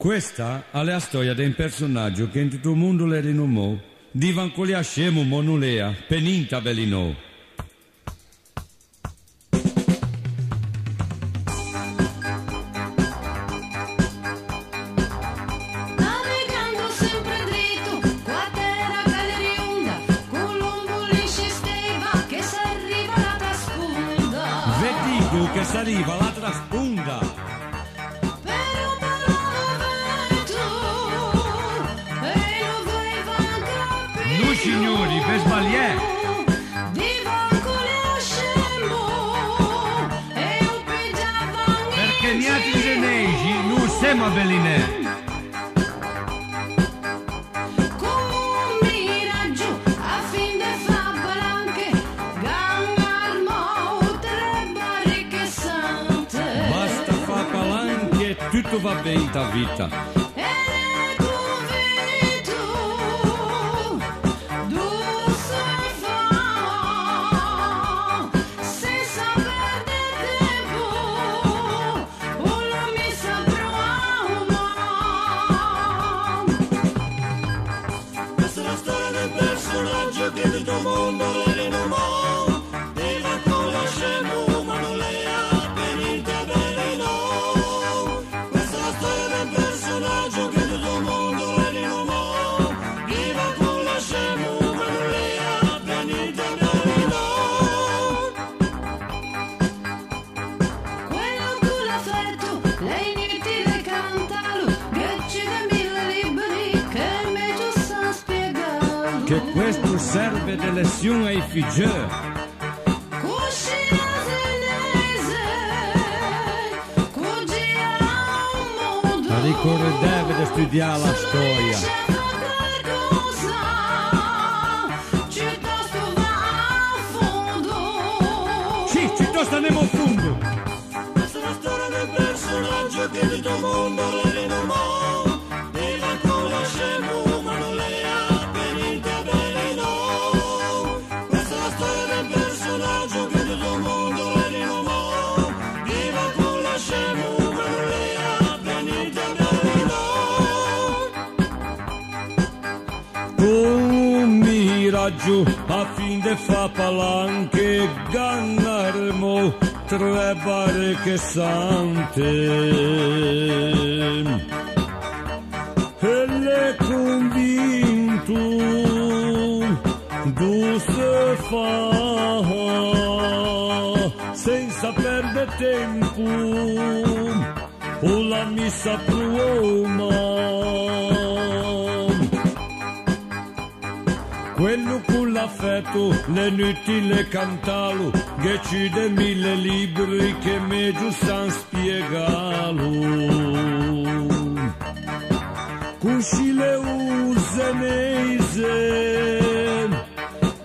Questa è la storia di un personaggio che in tutto il mondo le rinomò, divan con a scemo monulea, peninta belinò. Navigando sempre dritto, qua terra galeriunda, Colombo lì scesteva che s'arriva alla tascunda. Signori, per sbagliare. E Perché niente genesi non siamo a belinè. Come un miraggio a fin de fa palanche, gangarmo tre barriche sante. Basta fa palanche e tutto va bene in ta vita. Personaggio che di tuo mondo Che questo serve di lezione ai figli. Cugì a un mondo. Ricordate di studiare la storia. Sì, ci tostanemo a fondo. Questa è la storia del personaggio che di tuo Un miraggio a fin de fa palanche gannarmo tre barche sante. E le convinto du se fa senza perdere tempo o la missa pruoma quello con l'affetto, l'inutile cantalo, che ci de mille libri che meglio san spiegalo. Cusci le usenese,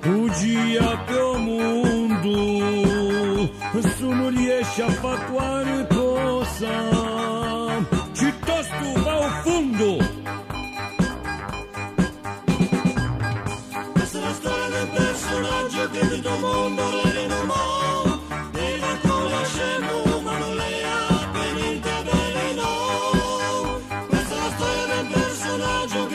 ugia per mondo, se non riesce a fare qualcosa, piuttosto va a fondo. Personaggio che